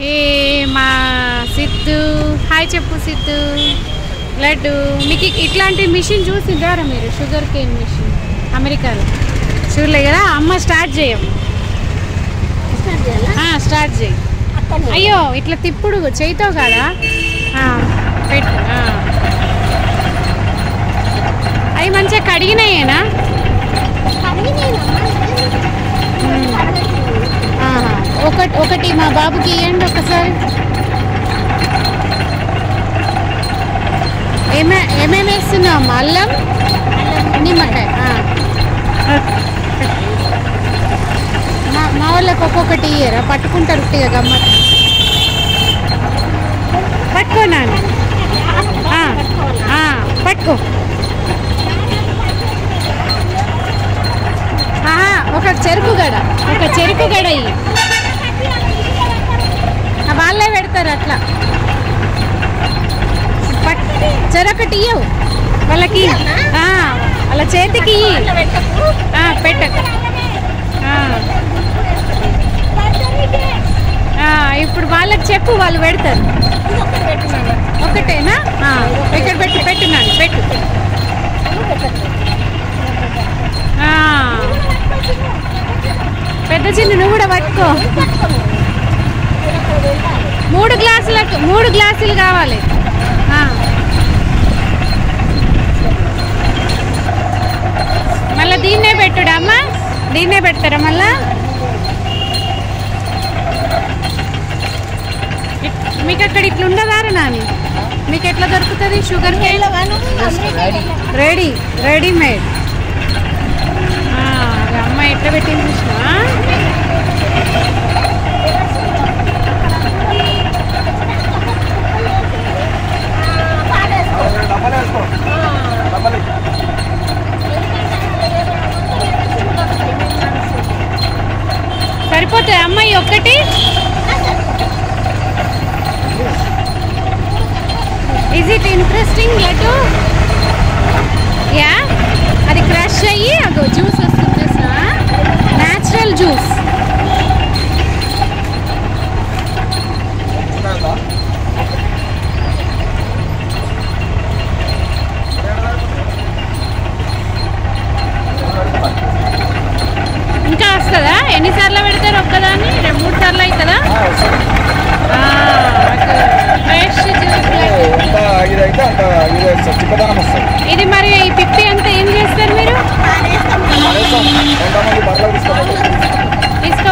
ఏ మా సిద్ధు. హాయ్ చెప్పు సిద్ధు. లడ్డు. మీకు ఇట్లాంటి మిషన్ చూసిందారా మీరు? షుగర్ కేన్ మిషన్ అమెరికాలో. చూడలే కదా? అమ్మ స్టార్ట్ చేయం. స్టార్ట్ చేయి. అయ్యో ఇట్లా తిప్పుడు చేయితో కదా? పెట్టు. అవి మంచిగా కడిగినాయేనా? ఒకటి ఒకటి మా బాబుకి ఇవ్వండి ఒకసారి. ఏమే ఏమేమి వేస్తున్నావు అల్లం? నిమ్మకాయ మా వాళ్ళకి ఒక్కొక్కటి ఇయ్యరా? పట్టుకుంటారు ఉట్టిగా గమ్మ పట్టుకో నాన్న. పట్టుకో. ఒక చెరుకు గడ ఒక చెరుకు గడ ఇయ్యి. వాళ్ళే పెడతారు అట్లా. పట్ చెరొకటి ఇవ్వు వాళ్ళకి వాళ్ళ చేతికి పెట్టకు. ఇప్పుడు వాళ్ళకి చెప్పు వాళ్ళు పెడతారు. ఒకటేనా? ఇక్కడ పెట్టి పెట్టున్నాను పెట్టు. పెద్ద చిన్న నువ్వు కూడా పట్టుకో. మూడు గ్లాసులకు మూడు గ్లాసులు కావాలి. ఆ. మళ్ళా దీన్నే పెట్టుడా అమ్మా? దీన్నే పెడతారా మళ్ళా? మీకు అక్కడ ఇట్లా ఉండదారా నాని? మీకు ఎట్లా దొరుకుతుంది? షుగర్ రెడీ రెడీమేడ్ అమ్మ ఎట్లా పెట్టింది చూసినా టేస్టింగ్ లడ్డు. యా అది క్రష్ అయ్యి అదో జ్యూస్ వస్తుంది చూసా న్యాచురల్ జ్యూస్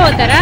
работа,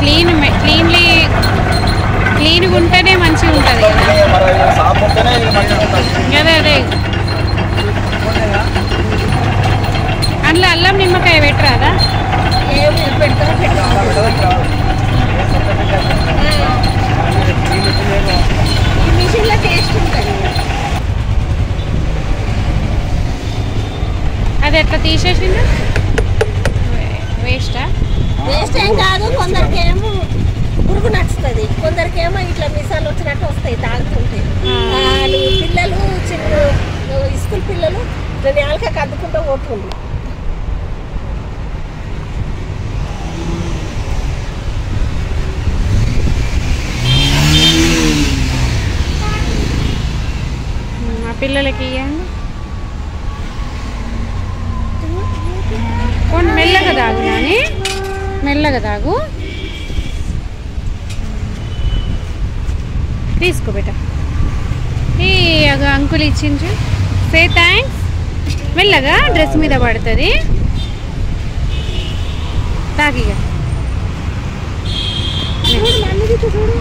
క్లీన్ క్లీన్లీ క్లీన్గా ఉంటేనే మంచిగా ఉంటుంది కదా. అదే అదే. అందులో అల్లం నిమ్మకాయ పెట్టరాదా ఏమి పెడతారో పెట్టు. ఈ మిషన్లో టేస్ట్ ఉంటుంది అది ఎట్లా తీసేసిండు వేస్టా వేస్ట్ ఏం కాదు కొందరికేమో పురుగు నచ్చుతుంది. కొందరికేమో ఇట్లా మిసాలు వచ్చినట్టు వస్తాయి తాగుతుంటే. వాళ్ళు పిల్లలు చిన్న స్కూల్ పిల్లలు నేను ఏళ్ళకి అద్దుకుంటూ పోతుంది మా పిల్లలకి ఇవ్వండి కొన్ని మెల్లగా నాని. మెల్లగా తాగు. తీసుకో బేట. ఈ అంకుల్ ఇచ్చిండ్రు. సే థ్యాంక్స్ మెల్లగా డ్రెస్ మీద పడుతుంది. చూడు.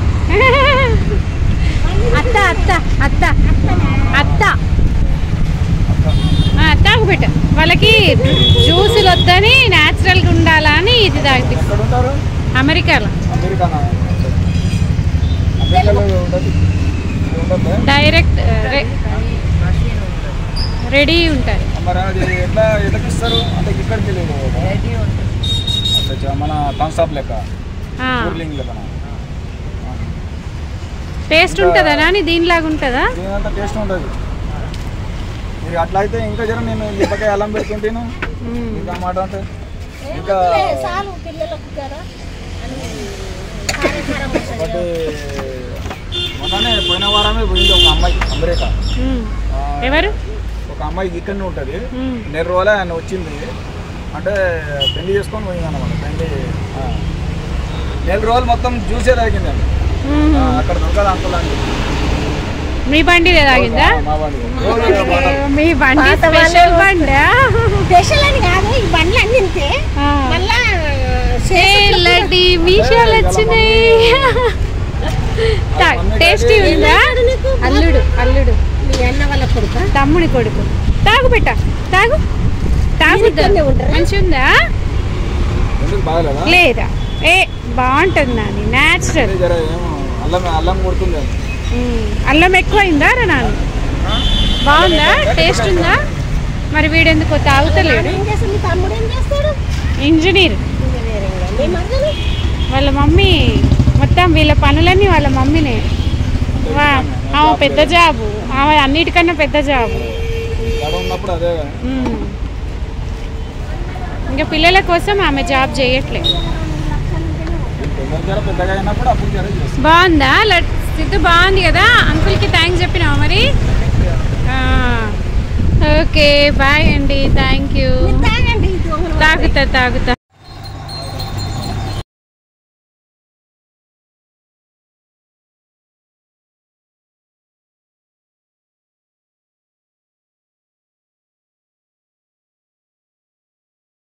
అత్త అత్త అత్త అత్త. వాళ్ళకి జ్యూసులు వద్దని న్యాచురల్గా ఉండాలని ఇది తాగిపిస్తుంది ఎక్కడ ఉంటారు అమెరికాలో. అమెరికానా? అమెరికాలో ఉండదు ఉండదు డైరెక్ట్ రెడీ లెక్క. టేస్ట్ ఉంటుందా దీనిలాగా ఉంటుందా? టేస్ట్ ఉంటుంది. మీరు అట్లా అయితే ఇంకా జర నేను ఇప్పటికే అల్లం పెడుతుంటాను. ఇంకా మాట అంటే ఇంకా మొన్ననే పోయిన వారమే పోయింది ఒక అమ్మాయి అమెరికా. ఎవరు? ఒక అమ్మాయి ఇక్కడనే ఉంటుంది. నెల రోజులే ఆయన వచ్చింది. అంటే పెళ్ళి చేసుకొని పోయింది అన్నమాట పెళ్ళి. నెల రోజులు మొత్తం జ్యూసే తాగింది అండి మ్మ్. అక్కడ దొరకదు అంకుల్ అండి మీ బండి తాగిందా మా బండి. స్పెషల్ బండా? స్పెషల్ అని కాదు ఈ బండ్లు అన్ని. మళ్ళా మీషాలు వచ్చినాయి. టేస్టీ ఉందా? అల్లుడు అల్లుడు. మీ అన్న వాళ్ళ కొడుక? తమ్ముడి కొడుకు. తాగు పెట్ట తాగు. తాగు? మంచిగా ఉందా లేదా? ఏ బాగుంటుంది నాని న్యాచురల్ అల్లం అల్లం కొడుతుంది. అల్లం ఎక్కువైందా రా నాని బాగుందా? టేస్ట్ ఉందా? మరి వీడెందుకో తాగుతలేడు. ఏం చేస్తాడు మీ తమ్ముడు ఏం చేస్తాడు? ఇంజనీర్. ఇంజనీరింగ్ మీ మరదలు వాళ్ళ మమ్మీ మొత్తం వీళ్ళ పనులన్నీ వాళ్ళ మమ్మీనే. వా ఆమె పెద్ద జాబు. ఆమె అన్నిటికన్నా పెద్ద జాబు. ఇంకా పిల్లల కోసం ఆమె జాబ్ చేయట్లే. కొంచెం జర పెద్దగా అయినప్పుడు అప్పుడు జర చేస్తాం బాగుందా? లడ్ సిద్ధు బాగుంది కదా? అంకుల్కి థ్యాంక్స్ చెప్పినావా మరి? ఓకే బాయ్ అండి థ్యాంక్ యూ తాగుతా తాగుతా.